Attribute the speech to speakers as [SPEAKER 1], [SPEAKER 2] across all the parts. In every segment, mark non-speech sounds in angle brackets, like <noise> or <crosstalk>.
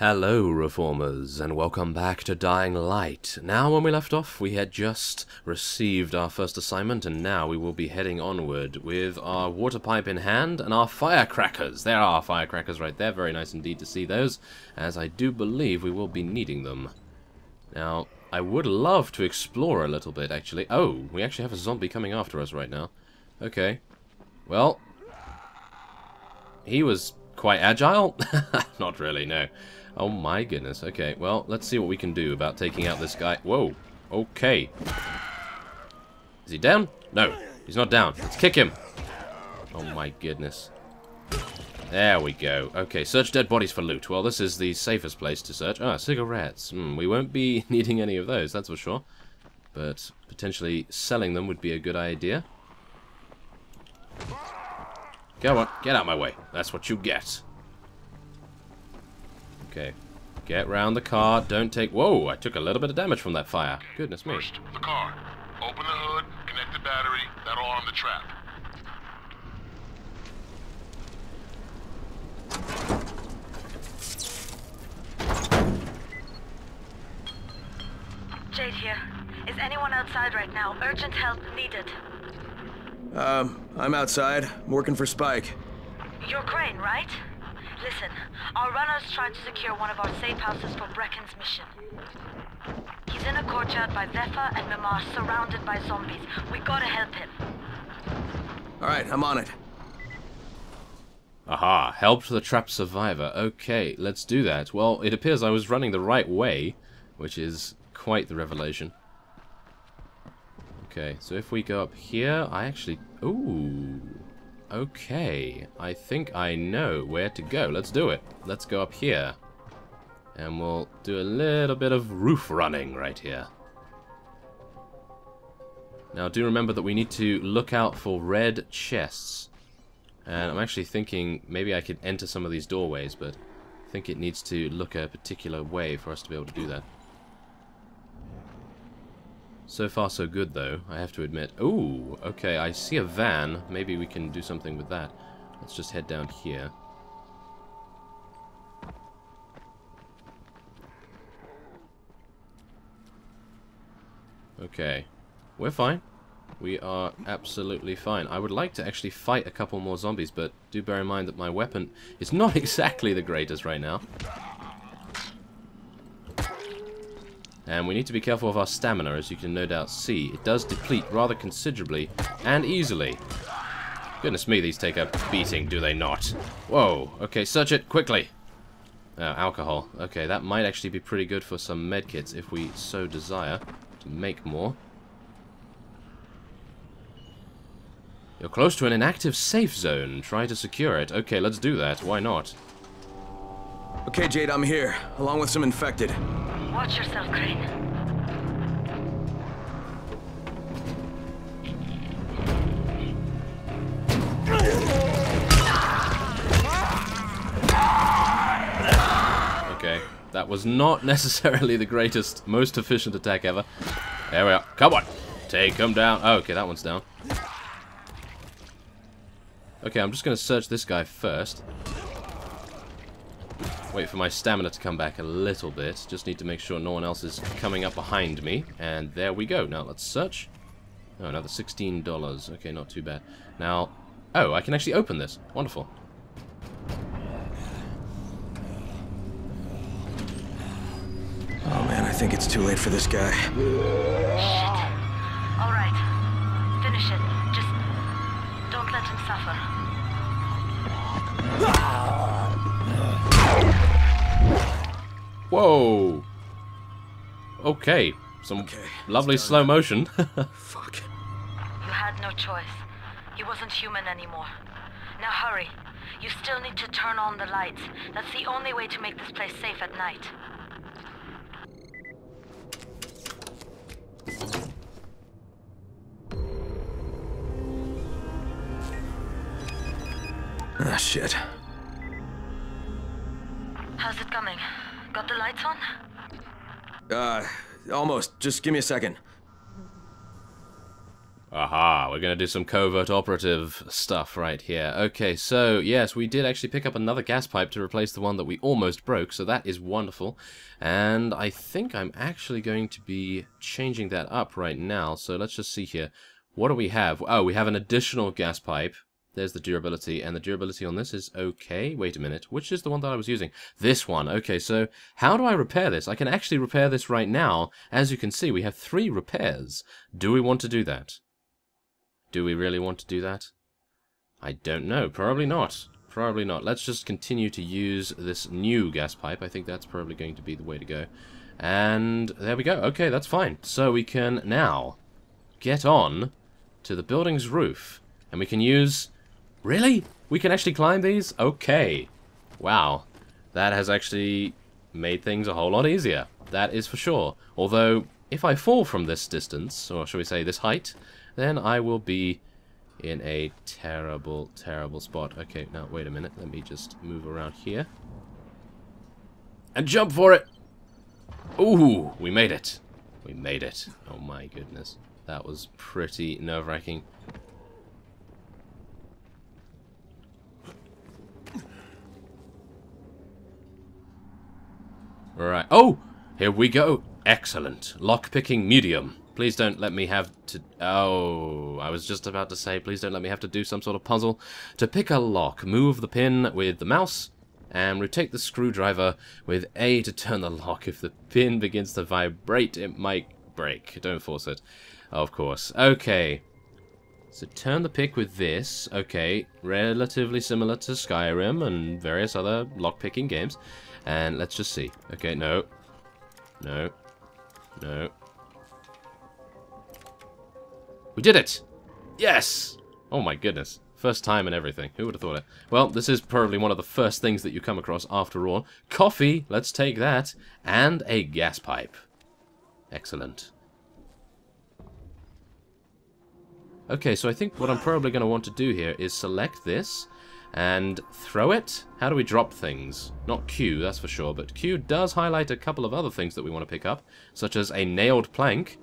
[SPEAKER 1] Hello, Reformers, and welcome back to Dying Light. Now, when we left off, we had just received our first assignment, and now we will be heading onward with our water pipe in hand and our firecrackers. There are firecrackers right there. Very nice indeed to see those, as I do believe we will be needing them. Now, I would love to explore a little bit, actually. Oh, we actually have a zombie coming after us right now. Okay. Well, he was quite agile? <laughs> Not really, no. Oh my goodness. Okay, well, let's see what we can do about taking out this guy. Whoa. Okay. Is he down? No, he's not down. Let's kick him. Oh my goodness. There we go. Okay, search dead bodies for loot. Well, this is the safest place to search. Ah, cigarettes. Hmm, we won't be <laughs> needing any of those, that's for sure. But potentially selling them would be a good idea. Go on, get out of my way. That's what you get. Okay. Get round the car. Don't take... Whoa, I took a little bit of damage from that fire. Goodness me.
[SPEAKER 2] First, the car. Open the hood, connect the battery. That'll arm the trap.
[SPEAKER 3] Jade here. Is anyone outside right now? Urgent help needed.
[SPEAKER 4] Um, I'm outside. I'm working for Spike.
[SPEAKER 3] You're Crane, right? Listen, our runner's tried to secure one of our safe houses for Brecken's mission. He's in a courtyard by Vefa and Mimar, surrounded by zombies. We gotta help him.
[SPEAKER 4] Alright, I'm on it.
[SPEAKER 1] Aha, helped the trapped survivor. Okay, let's do that. Well, it appears I was running the right way, which is quite the revelation. Okay, so if we go up here, I actually... Ooh. Okay, I think I know where to go. Let's do it. Let's go up here. And we'll do a little bit of roof running right here. Now, do remember that we need to look out for red chests. And I'm actually thinking maybe I could enter some of these doorways, but I think it needs to look a particular way for us to be able to do that. So far so good though, I have to admit. Ooh, okay, I see a van. Maybe we can do something with that. Let's just head down here. Okay, we're fine. We are absolutely fine. I would like to actually fight a couple more zombies, but do bear in mind that my weapon is not <laughs> exactly the greatest right now. And we need to be careful of our stamina, as you can no doubt see. It does deplete rather considerably and easily. Goodness me, these take a beating, do they not? Whoa, okay, search it, quickly. Oh, alcohol. Okay, that might actually be pretty good for some medkits if we so desire to make more. You're close to an inactive safe zone. Try to secure it. Okay, let's do that. Why not?
[SPEAKER 4] Okay, Jade, I'm here, along with some infected.
[SPEAKER 3] Watch yourself, Crane.
[SPEAKER 1] Okay, that was not <laughs> necessarily the greatest, most efficient attack ever. There we are. Come on. Take him down. Oh, okay, that one's down. Okay, I'm just going to search this guy first. Wait for my stamina to come back a little bit. Just need to make sure no one else is coming up behind me. And there we go. Now, let's search. Oh, another $16. Okay, not too bad. Now, oh, I can actually open this. Wonderful.
[SPEAKER 4] Oh man, I think it's too late for this guy.
[SPEAKER 3] Shit. All right. Finish it. Just don't let him suffer. Ah!
[SPEAKER 1] Whoa! Okay, some
[SPEAKER 4] Okay,
[SPEAKER 1] lovely slow motion. <laughs>
[SPEAKER 4] Fuck.
[SPEAKER 3] You had no choice. He wasn't human anymore. Now hurry. You still need to turn on the lights. That's the only way to make this place safe at night.
[SPEAKER 4] Ah, shit.
[SPEAKER 3] How's it coming? Got the lights on?
[SPEAKER 4] Uh, almost. Just give me a second.
[SPEAKER 1] Aha, we're going to do some covert operative stuff right here. Okay, so yes, we did actually pick up another gas pipe to replace the one that we almost broke, so that is wonderful. And I think I'm actually going to be changing that up right now, so let's just see here. What do we have? Oh, we have an additional gas pipe. There's the durability, and the durability on this is okay. Wait a minute, which is the one that I was using? This one. Okay, so how do I repair this? I can actually repair this right now. As you can see, we have three repairs. Do we want to do that? Do we really want to do that? I don't know. Probably not. Probably not. Let's just continue to use this new gas pipe. I think that's probably going to be the way to go. And there we go. Okay, that's fine. So we can now get on to the building's roof. And we can use... Really? We can actually climb these? Okay. Wow. That has actually made things a whole lot easier. That is for sure. Although, if I fall from this distance, or shall we say this height, then I will be in a terrible, terrible spot. Okay, now, wait a minute. Let me just move around here. And jump for it! Ooh, we made it. We made it. Oh my goodness. That was pretty nerve-wracking. Alright. Oh! Here we go. Excellent. Lock-picking medium. Please don't let me have to... Oh, I was just about to say, please don't let me have to do some sort of puzzle. To pick a lock, move the pin with the mouse, and rotate the screwdriver with A to turn the lock. If the pin begins to vibrate, it might break. Don't force it. Of course. Okay. So turn the pick with this. Okay. Relatively similar to Skyrim and various other lock-picking games. And let's just see. Okay, no. No. No. We did it! Yes! Oh my goodness. First time and everything. Who would have thought it? Well, this is probably one of the first things that you come across after all. Coffee, let's take that. And a gas pipe. Excellent. Okay, so I think what I'm probably going to want to do here is select this and throw it. How do we drop things? Not Q, that's for sure, but Q does highlight a couple of other things that we want to pick up, such as a nailed plank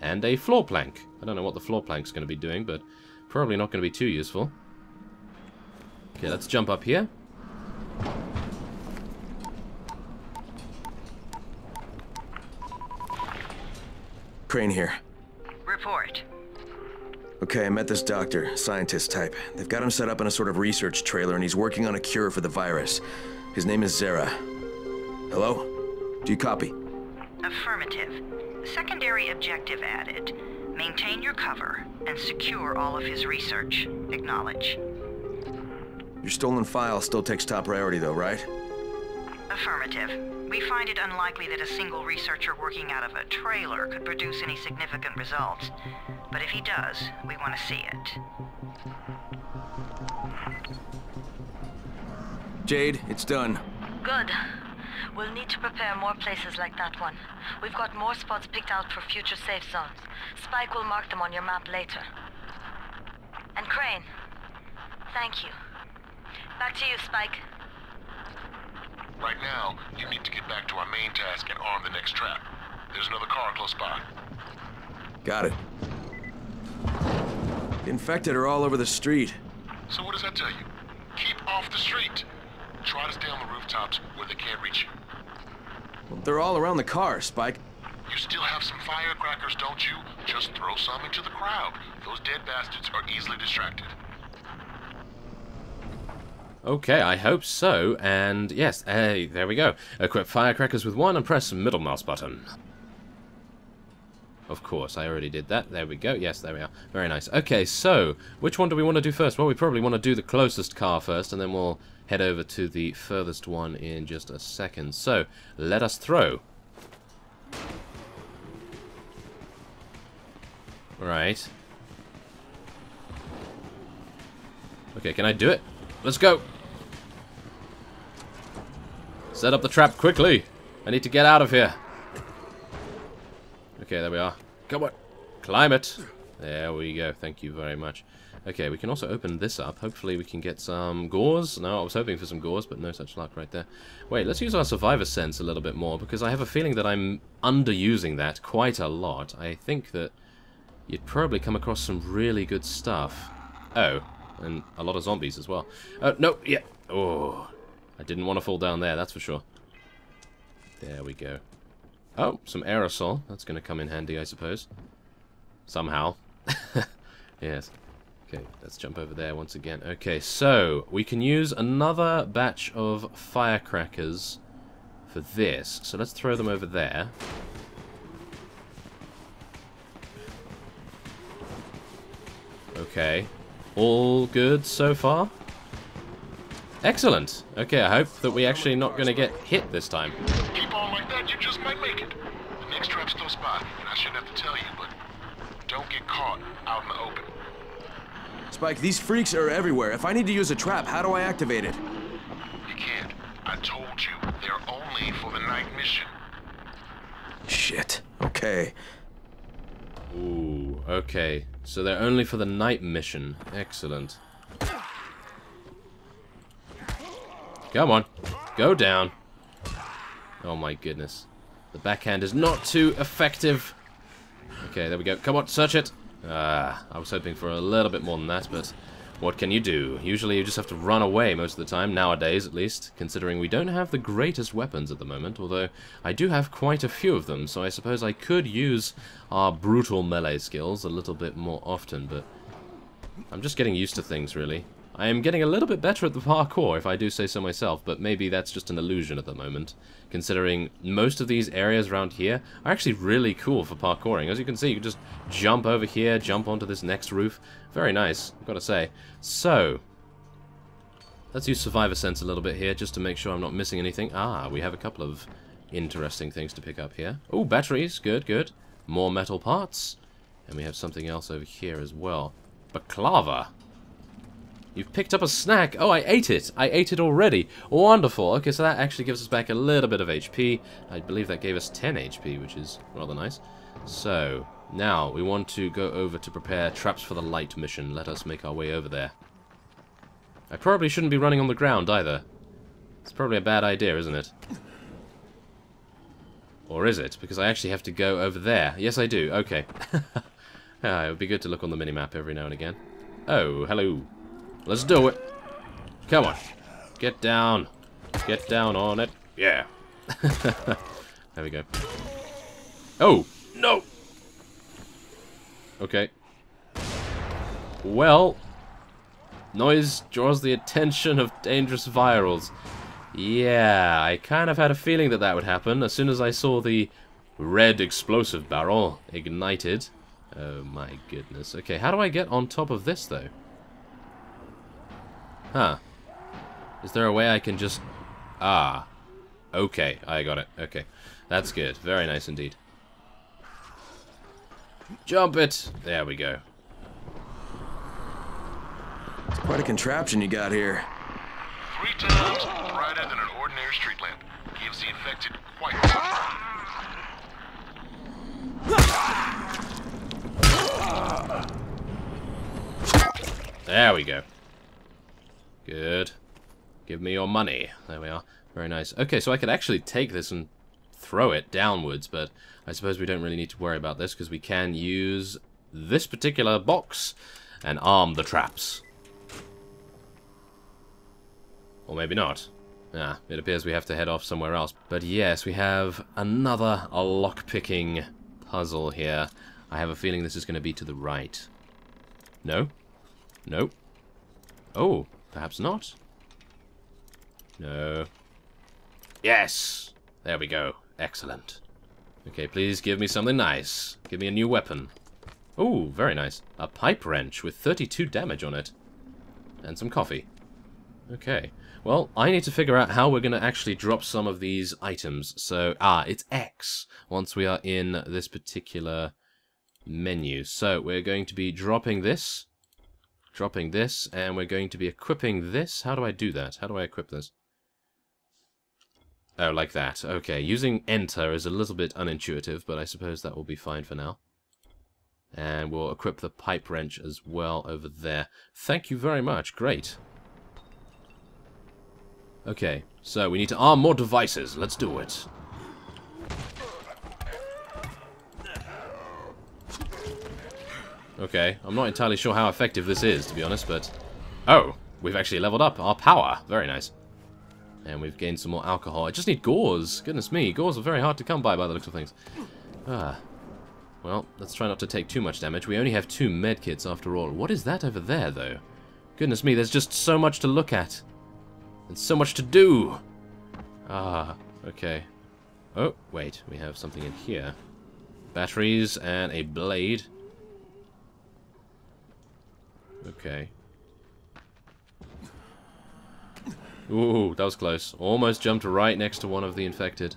[SPEAKER 1] and a floor plank. I don't know what the floor plank's going to be doing, but probably not going to be too useful. Okay, let's jump up here.
[SPEAKER 4] Crane here. Okay, I met this doctor, scientist type. They've got him set up in a sort of research trailer, and he's working on a cure for the virus. His name is Zere. Hello? Do you copy?
[SPEAKER 5] Affirmative. Secondary objective added. Maintain your cover and secure all of his research. Acknowledge.
[SPEAKER 4] Your stolen file still takes top priority, though, right?
[SPEAKER 5] Affirmative. We find it unlikely that a single researcher working out of a trailer could produce any significant results. But if he does, we want to see it.
[SPEAKER 4] Jade, it's done.
[SPEAKER 3] Good. We'll need to prepare more places like that one. We've got more spots picked out for future safe zones. Spike will mark them on your map later. And Crane, thank you. Back to you, Spike.
[SPEAKER 2] Right now, you need to get back to our main task and arm the next trap. There's another car close by.
[SPEAKER 4] Got it. The infected are all over the street.
[SPEAKER 2] So what does that tell you? Keep off the street. Try to stay on the rooftops where they can't reach you.
[SPEAKER 4] Well, they're all around the car, Spike.
[SPEAKER 2] You still have some firecrackers, don't you? Just throw some into the crowd. Those dead bastards are easily distracted.
[SPEAKER 1] Okay, I hope so. And yes, hey, there we go. Equip firecrackers with one and press middle mouse button. Of course, I already did that. There we go. Yes, there we are. Very nice. Okay, so, which one do we want to do first? Well, we probably want to do the closest car first, and then we'll head over to the furthest one in just a second. So, let us throw. Right. Okay, can I do it? Let's go! Set up the trap quickly! I need to get out of here. Okay, there we are. Come on. Climb it. There we go. Thank you very much. Okay, we can also open this up. Hopefully we can get some gauze. No, I was hoping for some gauze, but no such luck right there. Wait, let's use our survivor sense a little bit more, because I have a feeling that I'm underusing that quite a lot. I think that you'd probably come across some really good stuff. Oh, and a lot of zombies as well. Oh, no, yeah. Oh, I didn't want to fall down there, that's for sure. There we go. Oh, some aerosol. That's going to come in handy, I suppose. Somehow. <laughs> yes. Okay, let's jump over there once again. Okay, so we can use another batch of firecrackers for this. So let's throw them over there. Okay. All good so far? Excellent. Okay, I hope that we're actually not going to get hit this time.
[SPEAKER 2] Keep on like that, you just might make it. The next trap's close by, and I shouldn't have to tell you, but don't get caught out in the open.
[SPEAKER 4] Spike, these freaks are everywhere. If I need to use a trap, how do I activate it?
[SPEAKER 2] You can't. I told you, they're only for the night mission.
[SPEAKER 4] Shit. Okay.
[SPEAKER 1] Ooh, okay. So they're only for the night mission. Excellent. Come on. Go down. Oh my goodness. The backhand is not too effective. Okay, there we go. Come on, search it. Ah, I was hoping for a little bit more than that, but what can you do? Usually you just have to run away most of the time, nowadays at least, considering we don't have the greatest weapons at the moment, although I do have quite a few of them, so I suppose I could use our brutal melee skills a little bit more often, but I'm just getting used to things, really. I am getting a little bit better at the parkour, if I do say so myself, but maybe that's just an illusion at the moment, considering most of these areas around here are actually really cool for parkouring. As you can see, you can just jump over here, jump onto this next roof. Very nice, I've got to say. So, let's use Survivor Sense a little bit here, just to make sure I'm not missing anything. Ah, we have a couple of interesting things to pick up here. Oh, batteries, good, good. More metal parts. And we have something else over here as well. Baklava. You've picked up a snack. Oh, I ate it. I ate it already. Wonderful. Okay, so that actually gives us back a little bit of HP. I believe that gave us 10 HP, which is rather nice. So, now we want to go over to prepare traps for the light mission. Let us make our way over there. I probably shouldn't be running on the ground either. It's probably a bad idea, isn't it? Or is it? Because I actually have to go over there. Yes, I do. Okay. <laughs> ah, it would be good to look on the minimap every now and again. Oh, hello. Let's do it. Come on. Get down. Get down on it. Yeah. <laughs> there we go. Oh, no. Okay. Well, noise draws the attention of dangerous virals. Yeah, I kind of had a feeling that that would happen as soon as I saw the red explosive barrel ignited. Oh my goodness. Okay, how do I get on top of this, though? Huh. Is there a way I can just... Ah. Okay, I got it. Okay. That's good. Very nice indeed. Jump it! There we go.
[SPEAKER 4] It's quite a contraption you got here.
[SPEAKER 2] Three times brighter than an ordinary street lamp. Gives the infected quite
[SPEAKER 1] There we go. Good. Give me your money. There we are. Very nice. Okay, so I could actually take this and throw it downwards, but I suppose we don't really need to worry about this because we can use this particular box and arm the traps. Or maybe not. Ah, it appears we have to head off somewhere else. But yes, we have another lock-picking puzzle here. I have a feeling this is going to be to the right. No? No? Oh, perhaps not. No. Yes! There we go. Excellent. Okay, please give me something nice. Give me a new weapon. Oh, very nice. A pipe wrench with 32 damage on it. And some coffee. Okay. Well, I need to figure out how we're going to actually drop some of these items. So, ah, it's X once we are in this particular menu. So, we're going to be dropping this, dropping this, and we're going to be equipping this. How do I do that? How do I equip this? Oh, like that. Okay, using enter is a little bit unintuitive, but I suppose that will be fine for now. And we'll equip the pipe wrench as well over there. Thank you very much. Great. Okay, so we need to arm more devices. Let's do it. Okay, I'm not entirely sure how effective this is, to be honest, but... Oh, we've actually leveled up our power. Very nice. And we've gained some more alcohol. I just need gauze. Goodness me, gauze are very hard to come by by the looks of things. Ah. Well, let's try not to take too much damage. We only have two medkits after all. What is that over there, though? Goodness me, there's just so much to look at. And so much to do. Ah, okay. Oh, wait, we have something in here. Batteries and a blade. Okay. Ooh, that was close. Almost jumped right next to one of the infected.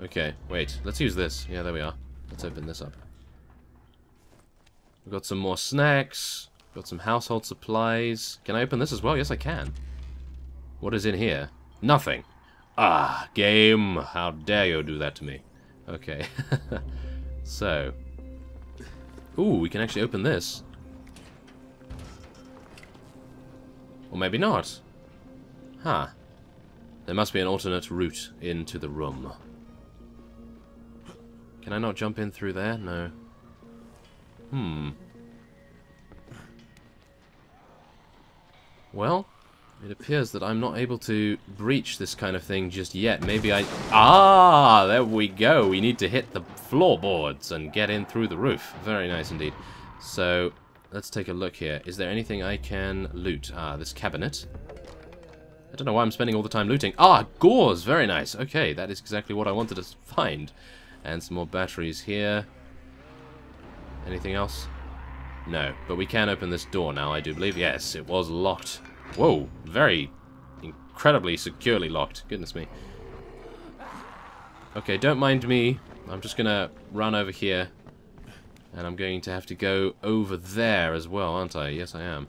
[SPEAKER 1] Okay, wait. Let's use this. Yeah, there we are. Let's open this up. We've got some more snacks. Got some household supplies. Can I open this as well? Yes, I can. What is in here? Nothing. Ah, game. How dare you do that to me. Okay. <laughs> so. Ooh, we can actually open this. Or maybe not. Huh. There must be an alternate route into the room. Can I not jump in through there? No. Hmm. Well, it appears that I'm not able to breach this kind of thing just yet. Maybe I... Ah, there we go. We need to hit the floorboards and get in through the roof. Very nice indeed. So, let's take a look here. Is there anything I can loot? Ah, this cabinet. I don't know why I'm spending all the time looting. Ah, gauze! Very nice. Okay, that is exactly what I wanted to find. And some more batteries here. Anything else? No, but we can open this door now, I do believe. Yes, it was locked. Whoa, very incredibly securely locked. Goodness me. Okay, don't mind me. I'm just going to run over here. And I'm going to have to go over there as well, aren't I? Yes, I am.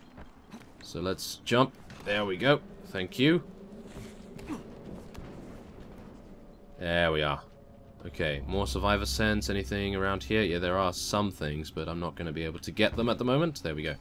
[SPEAKER 1] So let's jump. There we go. Thank you. There we are. Okay, more survivor sense, anything around here? Yeah, there are some things, but I'm not going to be able to get them at the moment. There we go.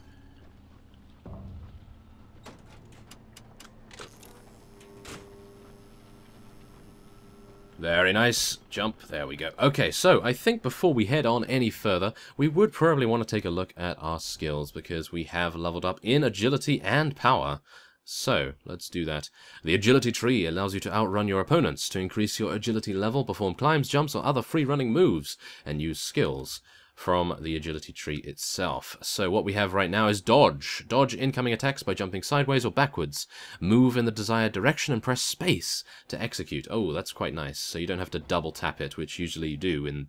[SPEAKER 1] Very nice. Jump. There we go. Okay, so I think before we head on any further, we would probably want to take a look at our skills because we have leveled up in agility and power. So, let's do that. The agility tree allows you to outrun your opponents, to increase your agility level, perform climbs, jumps, or other free-running moves, and use skills from the agility tree itself. So what we have right now is dodge. Dodge incoming attacks by jumping sideways or backwards. Move in the desired direction and press space to execute. Oh, that's quite nice. So you don't have to double tap it, which usually you do when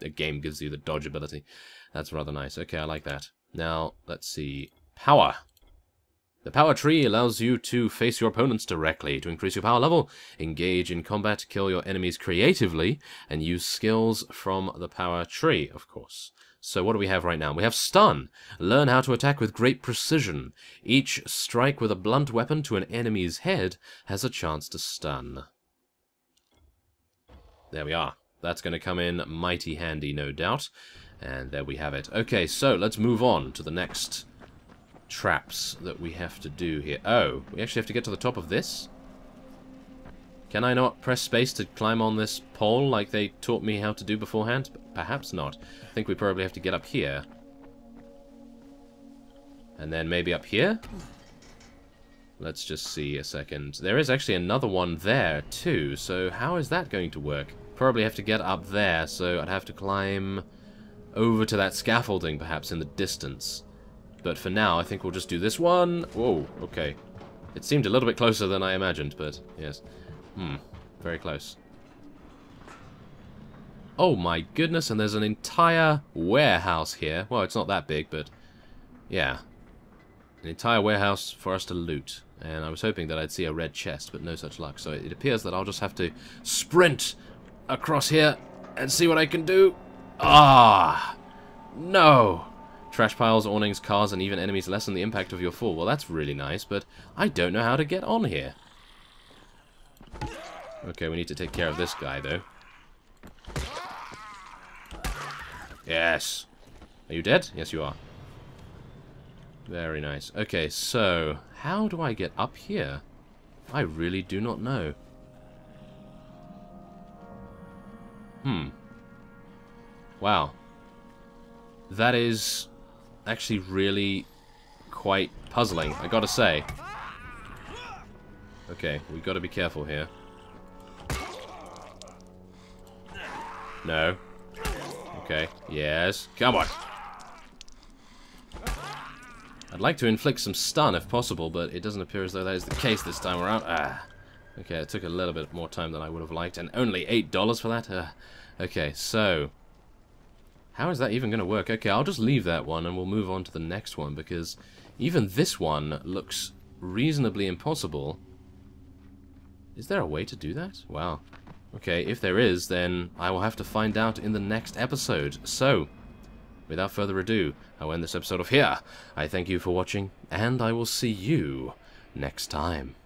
[SPEAKER 1] a game gives you the dodge ability. That's rather nice. Okay, I like that. Now, let's see. Power. The power tree allows you to face your opponents directly to increase your power level, engage in combat, kill your enemies creatively, and use skills from the power tree, of course. So what do we have right now? We have stun. Learn how to attack with great precision. Each strike with a blunt weapon to an enemy's head has a chance to stun. There we are. That's going to come in mighty handy, no doubt. And there we have it. Okay, so let's move on to the next traps that we have to do here. Oh, we actually have to get to the top of this? Can I not press space to climb on this pole like they taught me how to do beforehand? Perhaps not. I think we probably have to get up here. And then maybe up here? Let's just see a second. There is actually another one there too, so how is that going to work? Probably have to get up there, so I'd have to climb over to that scaffolding perhaps in the distance. But for now, I think we'll just do this one. Whoa, okay. It seemed a little bit closer than I imagined, but yes. Hmm, very close. Oh my goodness, and there's an entire warehouse here. Well, it's not that big, but yeah. An entire warehouse for us to loot. And I was hoping that I'd see a red chest, but no such luck. So it appears that I'll just have to sprint across here and see what I can do. Ah! No! Trash piles, awnings, cars, and even enemies lessen the impact of your fall. Well, that's really nice, but I don't know how to get on here. Okay, we need to take care of this guy, though. Yes. Are you dead? Yes, you are. Very nice. Okay, so, how do I get up here? I really do not know. Hmm. Wow. That is actually really quite puzzling, I gotta say. Okay, we gotta be careful here. No. Okay, yes. Come on! I'd like to inflict some stun if possible, but it doesn't appear as though that is the case this time around. Ah. Okay, it took a little bit more time than I would have liked, and only $8 for that? Uh, okay, so... How is that even going to work? Okay, I'll just leave that one, and we'll move on to the next one, because even this one looks reasonably impossible. Is there a way to do that? Wow. Okay, if there is, then I will have to find out in the next episode. So, without further ado, I'll end this episode of here. I thank you for watching, and I will see you next time.